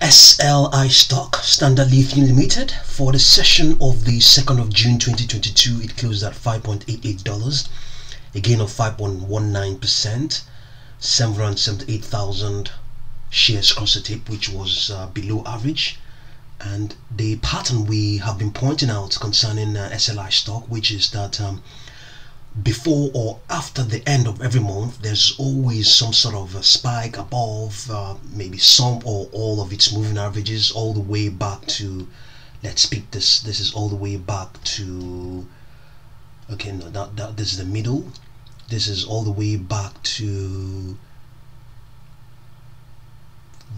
SLI stock Standard Lithium Limited for the session of the 2nd of June 2022 it closed at $5.88 a gain of 5.19% 778,000 shares cross the tape which was uh, below average. And the pattern we have been pointing out concerning uh, SLI stock which is that um, before or after the end of every month there's always some sort of a spike above uh, maybe some or all of its moving averages all the way back to let's pick this this is all the way back to okay no that, that this is the middle. This is all the way back to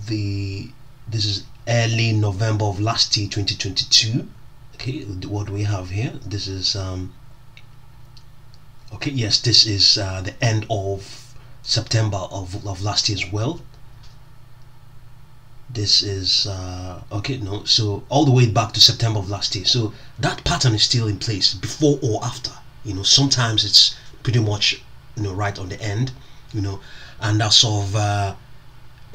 the this is early November of last year 2022 okay what do we have here this is um okay yes this is uh, the end of September of, of last year as well. This is uh, okay no so all the way back to September of last year. So that pattern is still in place before or after. You know sometimes it's pretty much you know right on the end you know. And as of uh,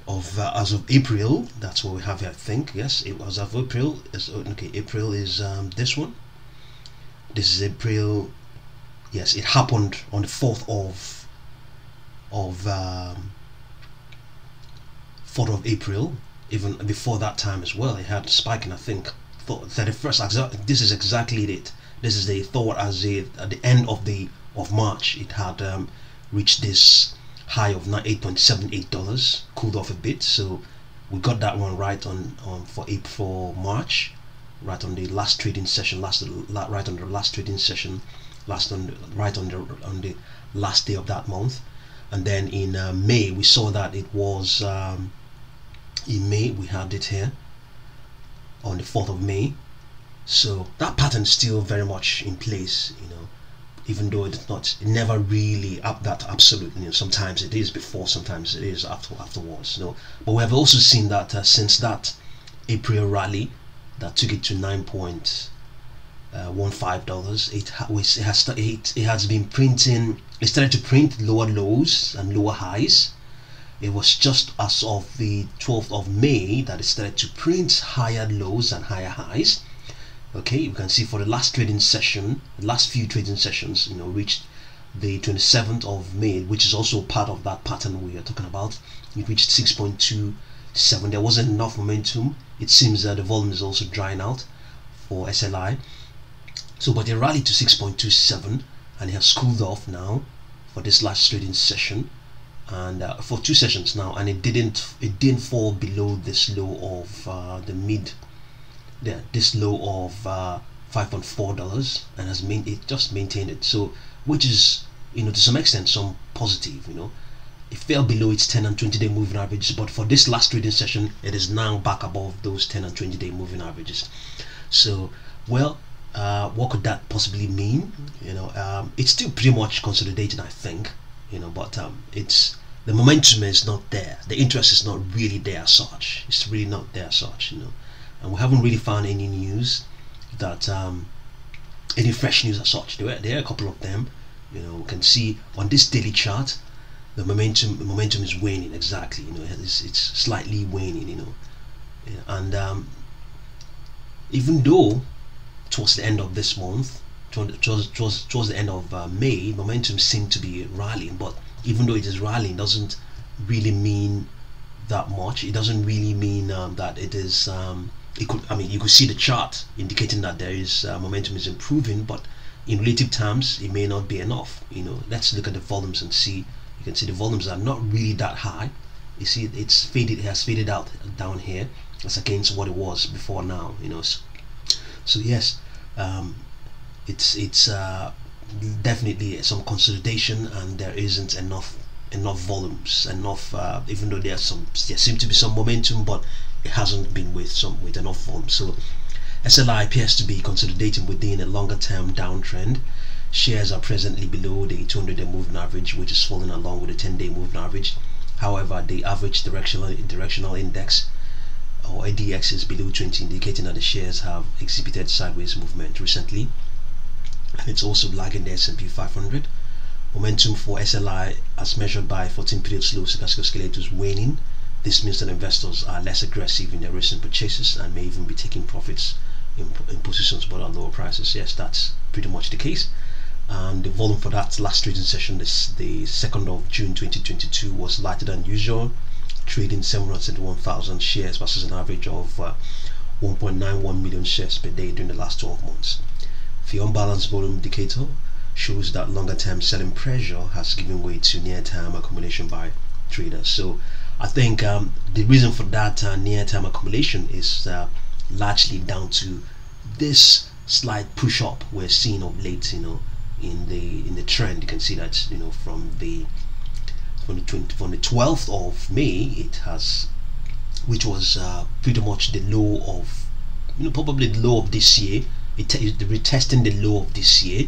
of uh, as of April that's what we have here I think yes it was of April okay April is um, this one. This is April yes it happened on the 4th of of um, 4th of April even before that time as well. It had spiking I think 31st this is exactly it. This is the thought as the at the end of the of March it had um, reached this high of 8.78 dollars cooled off a bit. So we got that one right on, on for April March right on the last trading session last right on the last trading session last on right on the on the last day of that month. And then in uh, May we saw that it was um, in May we had it here on the 4th of May. So that pattern is still very much in place you know even though it's not it never really up that absolutely you know, sometimes it is before sometimes it is after afterwards you know. But we have also seen that uh, since that April rally that took it to 9 point uh, one five dollars. It, it has it, it has been printing. It started to print lower lows and lower highs. It was just as of the 12th of May that it started to print higher lows and higher highs. Okay, you can see for the last trading session, the last few trading sessions, you know, reached the 27th of May, which is also part of that pattern we are talking about. It reached 6.27. There wasn't enough momentum. It seems that the volume is also drying out for SLI so, but they rallied to 6.27 and it has cooled off now for this last trading session and uh, for two sessions now and it didn't it didn't fall below this low of uh, the mid yeah, this low of uh, 5.4 dollars and has made it just maintained it. So which is you know to some extent some positive you know. It fell below its 10 and 20 day moving averages but for this last trading session it is now back above those 10 and 20 day moving averages. So well uh, what could that possibly mean? You know, um, it's still pretty much consolidating, I think. You know, but um, it's the momentum is not there. The interest is not really there as such. It's really not there as such. You know, and we haven't really found any news that um, any fresh news as such. There are, there are a couple of them. You know, we can see on this daily chart, the momentum the momentum is waning exactly. You know, it's, it's slightly waning. You know, and um, even though towards the end of this month, towards, towards, towards the end of uh, May, momentum seemed to be rallying. But even though it is rallying, doesn't really mean that much. It doesn't really mean um, that it is. Um, it could. I mean, you could see the chart indicating that there is uh, momentum is improving, but in relative terms, it may not be enough. You know, let's look at the volumes and see. You can see the volumes are not really that high. You see, it's faded. It has faded out down here as against what it was before now. You know, so, so yes, um, it's it's uh, definitely some consolidation, and there isn't enough enough volumes, enough. Uh, even though there's some, there seems to be some momentum, but it hasn't been with some with enough volume. So SLI appears to be consolidating within a longer term downtrend. Shares are presently below the 200-day moving average, which is falling along with the 10-day moving average. However, the average directional directional index or ADX is below 20 indicating that the shares have exhibited sideways movement recently and it's also lagging the S&P 500 momentum for SLI as measured by 14 period slow stochastic oscillator is waning this means that investors are less aggressive in their recent purchases and may even be taking profits in, in positions but at lower prices. Yes, that's pretty much the case. And the volume for that last trading session, this the 2nd of June 2022, was lighter than usual, trading 771,000 shares versus an average of uh, 1.91 million shares per day during the last 12 months. The on-balance volume indicator shows that longer term selling pressure has given way to near term accumulation by traders. So I think um, the reason for that uh, near term accumulation is uh, largely down to this slight push up we're seeing of late, you know, in the in the trend. You can see that, you know, from the from the 20, from the 12th of May, it has, which was uh, pretty much the low of, you know, probably the low of this year. It is retesting the low of this year.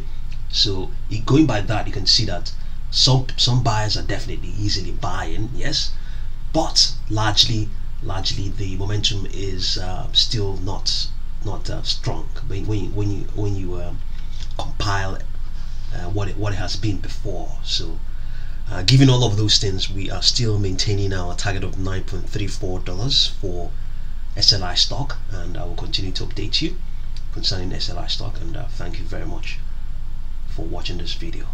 So it, going by that, you can see that some some buyers are definitely easily buying, yes, but largely largely the momentum is uh, still not not uh, strong. When, when you when you when you um, compile uh, what it what it has been before, so. Uh, given all of those things, we are still maintaining our target of $9.34 for SLI stock, and I will continue to update you concerning SLI stock. And uh, thank you very much for watching this video.